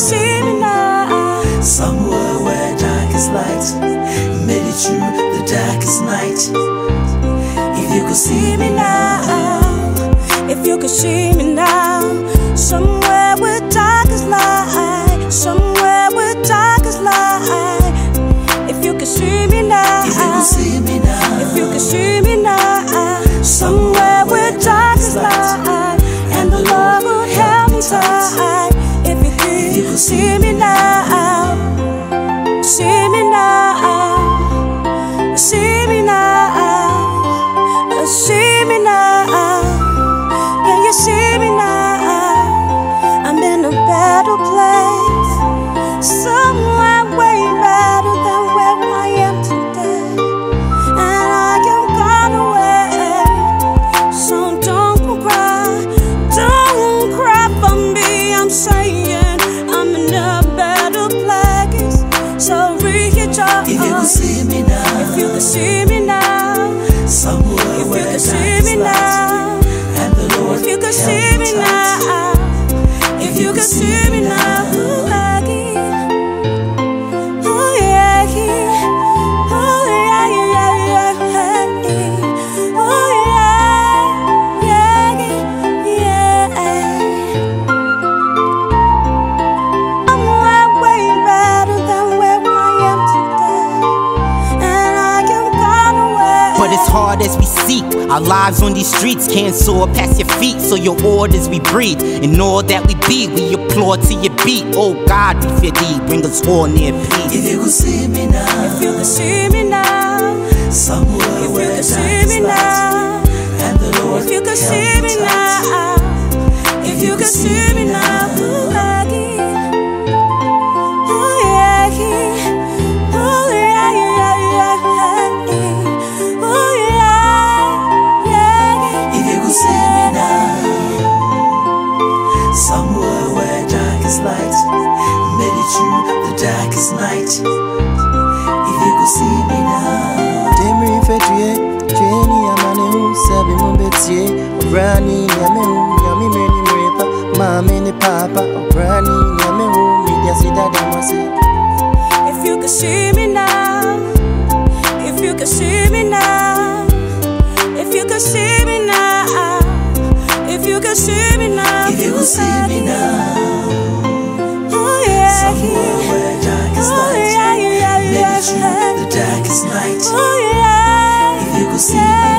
see me now. Somewhere where dark is light made it through the darkest night. If you could see me now, if you could see me now. See me now, if you could see me hard as we seek, our lives on these streets can't soar past your feet. So your orders we breathe, and all that we be, we applaud to your beat. Oh God, we fear thee, bring us all near peace. If you could see me now, If you could see me light made it through the darkest night. If you could see me now, Demri fetue, treni amane hu sabi mumbetie. Obrani nyame hu, mreni mrepa Mame ni papa, obrani nyame hu Media sida damase If you could see me now, if you could see me now, if you could see me now, if you could see me now, if you could see me now, yeah,